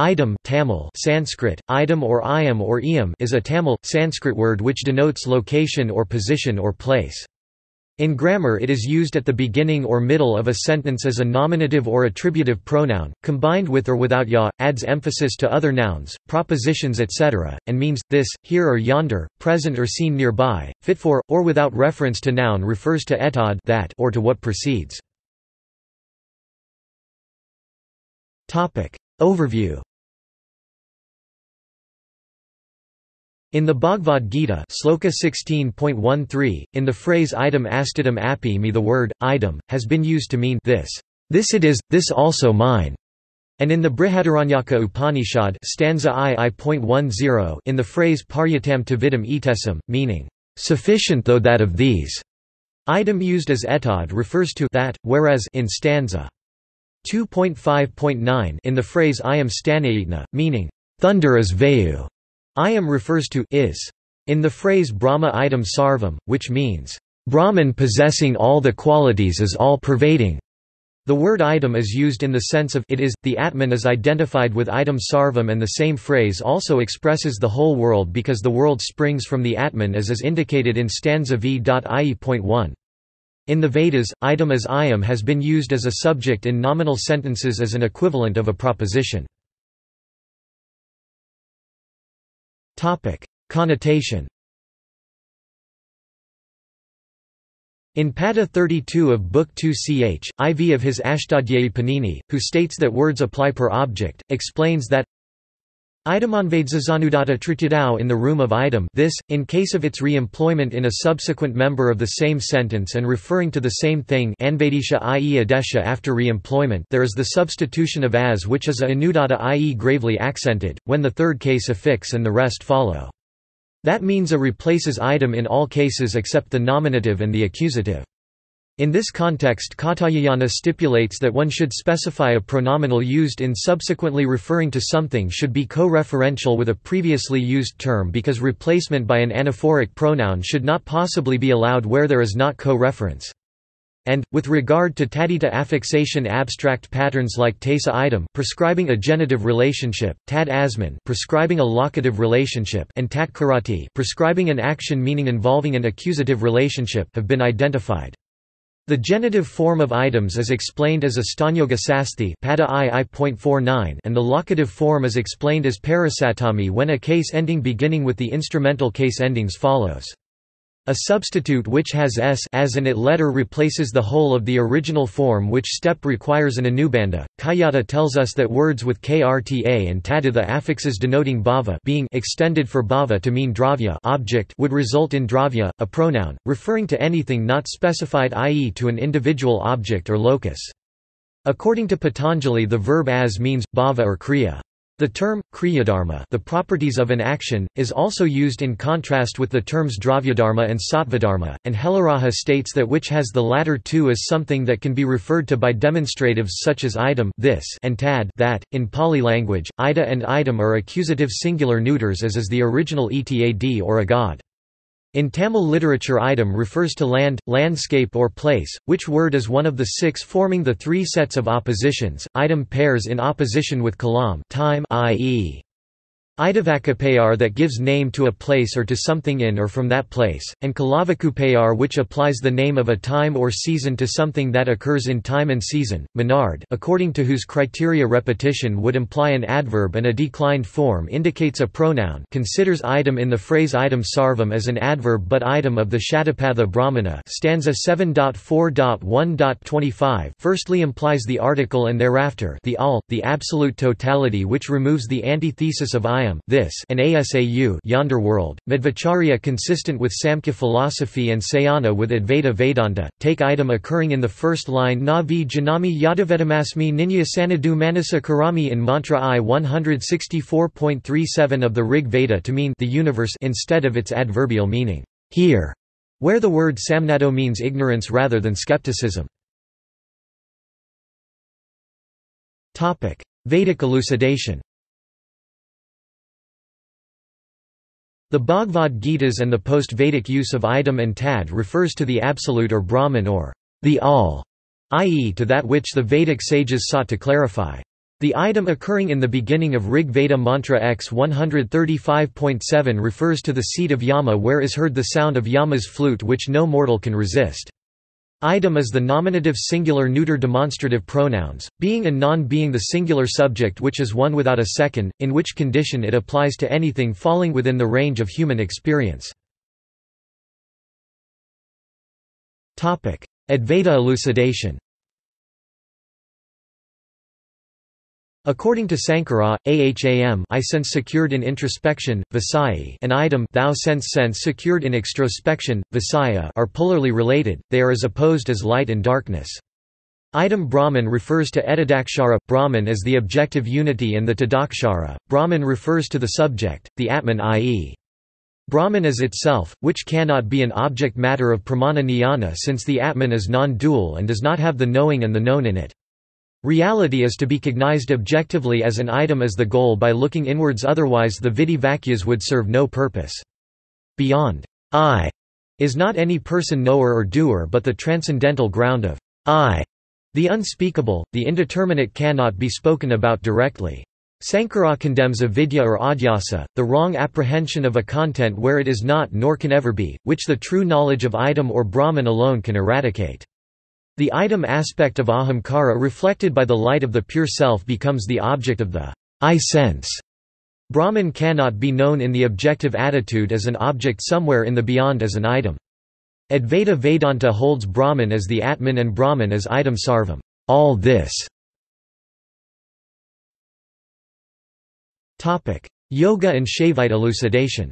Idam Tamil Sanskrit, idam or iam or iam is a Tamil, Sanskrit word which denotes location or position or place. In grammar it is used at the beginning or middle of a sentence as a nominative or attributive pronoun, combined with or without ya, adds emphasis to other nouns, propositions etc., and means, this, here or yonder, present or seen nearby, fit for, or without reference to noun refers to etad that or to what precedes. Overview In the Bhagavad Gita Sloka 16.13, in the phrase idam astidam api me the word, idam, has been used to mean this, this it is, this also mine, and in the Brihadaranyaka Upanishad stanza I I.10 in the phrase paryatam tavidam etesam, meaning, sufficient though that of these. Idam used as etad refers to that, whereas in stanza 2.5.9 in the phrase I am stanayitna, meaning, thunder is vayu. Ayam refers to is. In the phrase Brahma idam sarvam, which means, Brahman possessing all the qualities is all-pervading. The word idam is used in the sense of it is, the Atman is identified with idam sarvam and the same phrase also expresses the whole world because the world springs from the Atman as is indicated in stanza v.ie.1. In the Vedas, idam as ayam has been used as a subject in nominal sentences as an equivalent of a proposition. Connotation In Pada 32 of Book 2 ch. IV of his Ashtadhyayi Panini, who states that words apply per object, explains that Idamanvadzazanudata trityadao in the room of idam this, in case of its re-employment in a subsequent member of the same sentence and referring to the same thing i.e. adesha after re-employment there is the substitution of as which is a anudata i.e. gravely accented, when the third case affix and the rest follow. That means a replaces idam in all cases except the nominative and the accusative. In this context Katyayana stipulates that one should specify a pronominal used in subsequently referring to something should be co-referential with a previously used term because replacement by an anaphoric pronoun should not possibly be allowed where there is not co-reference. And, with regard to tadita affixation abstract patterns like tesa idam prescribing a genitive relationship, tad asman prescribing a locative relationship and tat karati prescribing an action meaning involving an accusative relationship have been identified. The genitive form of items is explained as asthanyoga sasthi and the locative form is explained as parasatami when a case ending beginning with the instrumental case endings follows. A substitute which has s as in it letter replaces the whole of the original form which step requires an anubandha. Kaiyata tells us that words with krta and tada the affixes denoting bhava being extended for bhava to mean dravya object would result in dravya, a pronoun, referring to anything not specified i.e. to an individual object or locus. According to Patanjali the verb as means, bhava or kriya. The term, kriyadharma the properties of an action, is also used in contrast with the terms dravyadharma and sattvadharma, and Helaraja states that which has the latter two is something that can be referred to by demonstratives such as idam this and tad that. In Pali language, ida and idam are accusative singular neuters as is the original etad or agad. In Tamil literature idam refers to land, landscape or place, which word is one of the six forming the three sets of oppositions, Idam pairs in opposition with kalam time i.e. Idavakupayar that gives name to a place or to something in or from that place, and Kalavakupayar which applies the name of a time or season to something that occurs in time and season. Minard, according to whose criteria repetition would imply an adverb and a declined form indicates a pronoun, considers idam in the phrase idam sarvam as an adverb but idam of the Shatapatha Brahmana stanza 7.4.1.25 firstly implies the article and thereafter the all, the absolute totality which removes the antithesis of I this and ASAU yonder world, Madhvacharya consistent with Samkhya philosophy and Sayana with Advaita Vedanta, take idam occurring in the first line Na vi janami yadavedamasmi ninya sanadu manasa karami in mantra I 164.37 of the Rig Veda to mean the universe instead of its adverbial meaning, here, where the word samnado means ignorance rather than skepticism. Vedic elucidation The Bhagavad Gitas and the post-Vedic use of idam and tad refers to the absolute or Brahman or the all, i.e. to that which the Vedic sages sought to clarify. The idam occurring in the beginning of Rig Veda mantra X 135.7 refers to the seat of Yama where is heard the sound of Yama's flute which no mortal can resist. Idam is the nominative singular neuter demonstrative pronouns, being and non-being the singular subject which is one without a second, in which condition it applies to anything falling within the range of human experience. Advaita elucidation According to Sankara, aham I sense secured in introspection, visaya and idam thou sense sense secured in extrospection, visaya uh, are polarly related, they are as opposed as light and darkness. Idam Brahman refers to Etadakshara, Brahman as the objective unity and the Tadakshara, Brahman refers to the subject, the Atman i.e. Brahman is itself, which cannot be an object matter of pramana jnana since the Atman is non-dual and does not have the knowing and the known in it. Reality is to be cognized objectively as an idam as the goal by looking inwards otherwise the vidhi vakyas would serve no purpose. Beyond I is not any person knower or doer but the transcendental ground of I. The unspeakable, the indeterminate cannot be spoken about directly. Sankara condemns avidya or adhyasa, the wrong apprehension of a content where it is not nor can ever be, which the true knowledge of idam or Brahman alone can eradicate. The idam aspect of ahamkara reflected by the light of the pure self becomes the object of the I sense. Brahman cannot be known in the objective attitude as an object somewhere in the beyond as an idam. Advaita Vedanta holds Brahman as the Atman and Brahman as idam sarvam, all this. Yoga and Shaivite elucidation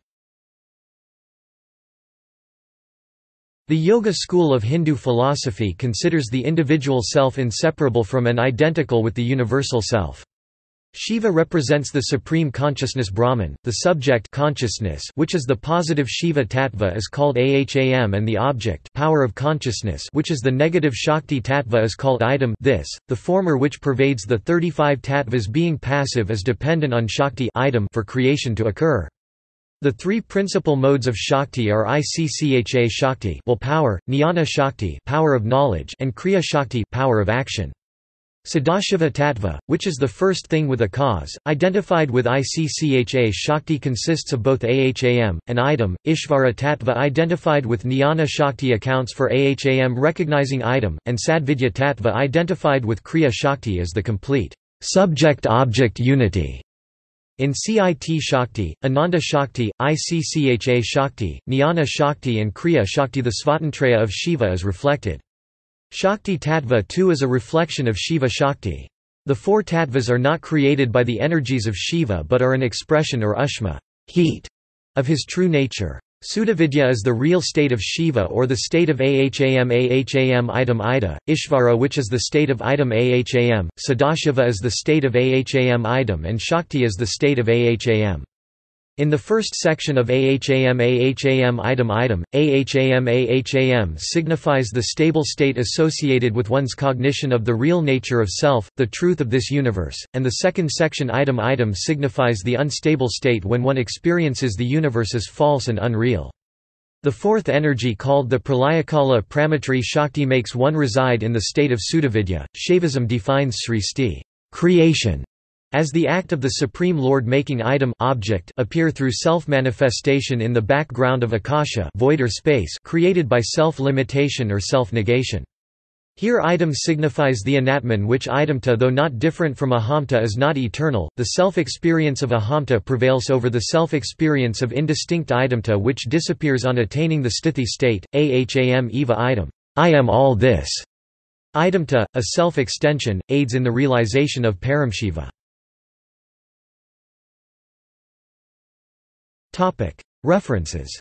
The Yoga school of Hindu philosophy considers the individual self inseparable from and identical with the universal self. Shiva represents the supreme consciousness Brahman, the subject consciousness which is the positive Shiva tattva is called Aham and the object power of consciousness which is the negative Shakti tattva is called idam this, the former which pervades the 35 tattvas being passive is dependent on Shakti idam for creation to occur. The three principal modes of Shakti are Iccha Shakti will power, Jnana Shakti power of knowledge and Kriya Shakti power of action. Sadashiva Tattva, which is the first thing with a cause, identified with Iccha Shakti consists of both Aham, and idam, Ishvara Tattva identified with Jnana Shakti accounts for Aham recognizing idam, and Sadvidya Tattva identified with Kriya Shakti as the complete subject-object unity. In CIT Shakti, Ananda Shakti, ICCHA Shakti, Jnana Shakti and Kriya Shakti the Svatantraya of Shiva is reflected. Shakti Tattva too is a reflection of Shiva Shakti. The four tattvas are not created by the energies of Shiva but are an expression or ushma heat, of his true nature. Sudavidya is the real state of Shiva or the state of Aham Aham idam Ida, Ishvara which is the state of idam Aham, Sadashiva is the state of Aham idam and Shakti is the state of Aham. In the first section of AHAM AHAM idam idam, AHAM AHAM signifies the stable state associated with one's cognition of the real nature of self, the truth of this universe, and the second section idam idam signifies the unstable state when one experiences the universe as false and unreal. The fourth energy called the Pralayakala Pramatri Shakti makes one reside in the state of Sudavidya. Shaivism defines Sristi creation as the act of the Supreme Lord making idam object appear through self-manifestation in the background of akasha void or space created by self-limitation or self-negation. Here idam signifies the anatman which idamta though not different from ahamta is not eternal, the self-experience of ahamta prevails over the self-experience of indistinct idamta which disappears on attaining the sthiti state, aham eva idam I am all this. Idamta, a self-extension, aids in the realization of Paramshiva. References